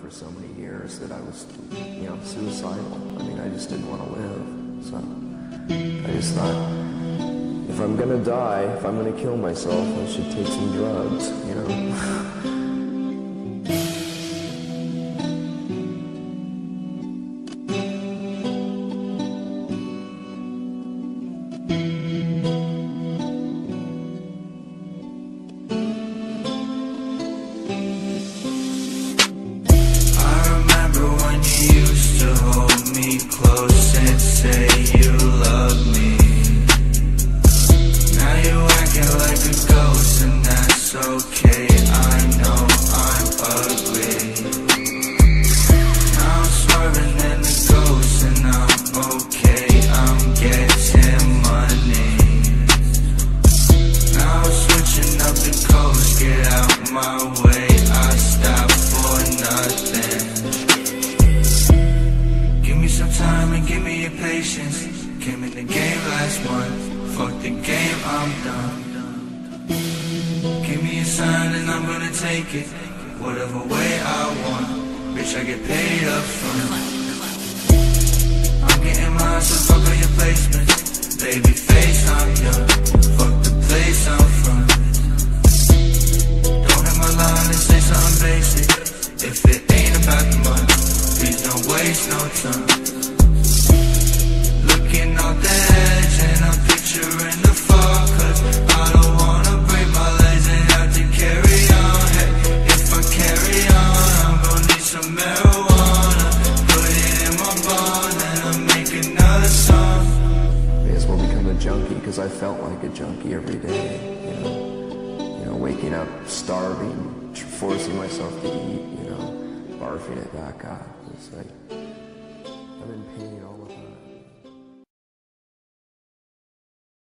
for so many years that I was, you know, suicidal. I mean, I just didn't want to live. So I just thought, if I'm gonna die, if I'm gonna kill myself, I should take some drugs, you know? say you love me. Now you acting like a ghost and that's okay. I know I'm ugly. Now I'm swerving in the ghost and I'm okay. I'm getting money. Now I'm switching up the coast. Get out my way. Some time and give me your patience. Came in the game last month. Fuck the game, I'm done. Give me a sign and I'm gonna take it. Whatever way I want. Bitch, I get paid up front. Waste no time. Looking off the edge and I'm picturing the fall. Cause I don't wanna break my legs and have to carry on. Hey, if I carry on, I'm gonna need some marijuana. Put it in my bong and I'll make another song. May as well become a junkie because I felt like a junkie every day. You know, you know, waking up starving, forcing myself to eat. You know, barfing it back up. It's like, I've been painting all the